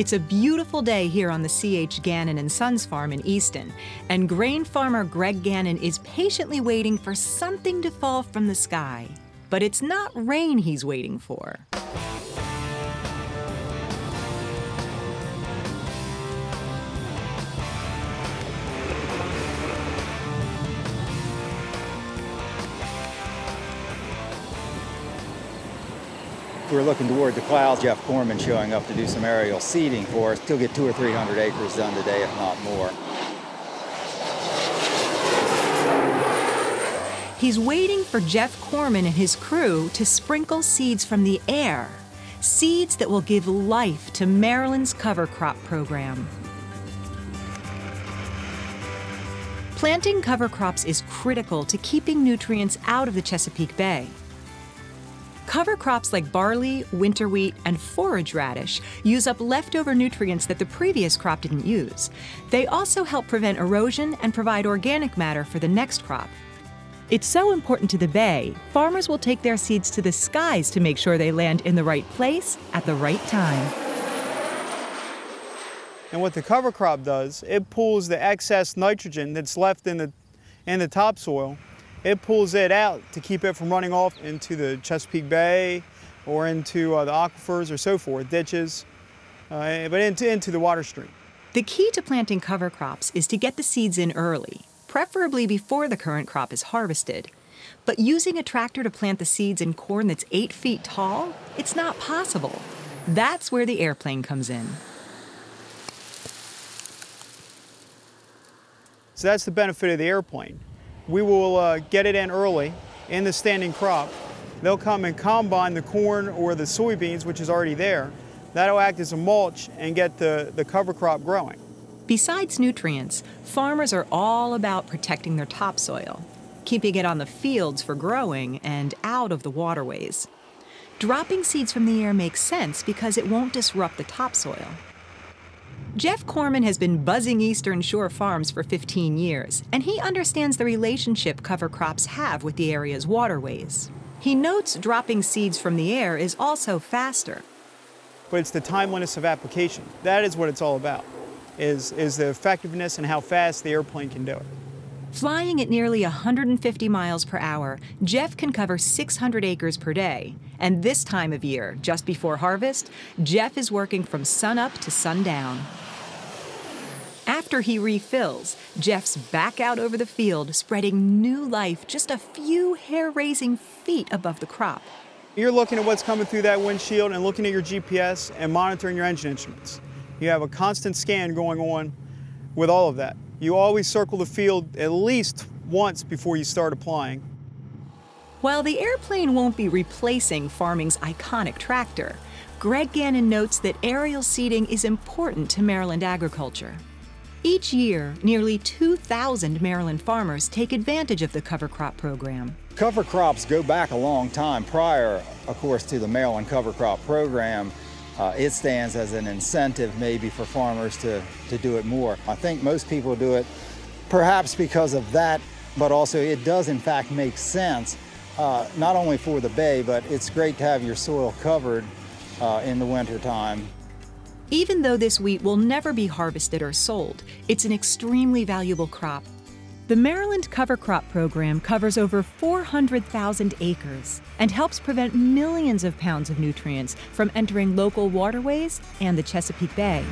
It's a beautiful day here on the C.H. Gannon and Sons farm in Easton, and grain farmer Greg Gannon is patiently waiting for something to fall from the sky. But it's not rain he's waiting for. We're looking toward the clouds. Jeff Chorman showing up to do some aerial seeding for us. He'll get two or 300 acres done today, if not more. He's waiting for Jeff Chorman and his crew to sprinkle seeds from the air, seeds that will give life to Maryland's cover crop program. Planting cover crops is critical to keeping nutrients out of the Chesapeake Bay. Cover crops like barley, winter wheat, and forage radish use up leftover nutrients that the previous crop didn't use. They also help prevent erosion and provide organic matter for the next crop. It's so important to the bay, farmers will take their seeds to the skies to make sure they land in the right place at the right time. And what the cover crop does, it pulls the excess nitrogen that's left in the, in the topsoil it pulls it out to keep it from running off into the Chesapeake Bay or into uh, the aquifers or so forth, ditches, uh, but into, into the water stream. The key to planting cover crops is to get the seeds in early, preferably before the current crop is harvested. But using a tractor to plant the seeds in corn that's eight feet tall, it's not possible. That's where the airplane comes in. So that's the benefit of the airplane we will uh, get it in early in the standing crop. They'll come and combine the corn or the soybeans, which is already there. That'll act as a mulch and get the, the cover crop growing. Besides nutrients, farmers are all about protecting their topsoil, keeping it on the fields for growing and out of the waterways. Dropping seeds from the air makes sense because it won't disrupt the topsoil. Jeff Chorman has been buzzing Eastern Shore farms for 15 years, and he understands the relationship cover crops have with the area's waterways. He notes dropping seeds from the air is also faster. But it's the timeliness of application. That is what it's all about, is, is the effectiveness and how fast the airplane can do it. Flying at nearly 150 miles per hour, Jeff can cover 600 acres per day. And this time of year, just before harvest, Jeff is working from sunup to sundown. After he refills, Jeff's back out over the field, spreading new life just a few hair raising feet above the crop. You're looking at what's coming through that windshield and looking at your GPS and monitoring your engine instruments. You have a constant scan going on with all of that. You always circle the field at least once before you start applying. While the airplane won't be replacing farming's iconic tractor, Greg Gannon notes that aerial seeding is important to Maryland agriculture. Each year, nearly 2,000 Maryland farmers take advantage of the cover crop program. Cover crops go back a long time prior, of course, to the Maryland cover crop program. Uh, it stands as an incentive maybe for farmers to, to do it more. I think most people do it perhaps because of that, but also it does in fact make sense, uh, not only for the bay, but it's great to have your soil covered uh, in the wintertime. Even though this wheat will never be harvested or sold, it's an extremely valuable crop. The Maryland Cover Crop Program covers over 400,000 acres and helps prevent millions of pounds of nutrients from entering local waterways and the Chesapeake Bay.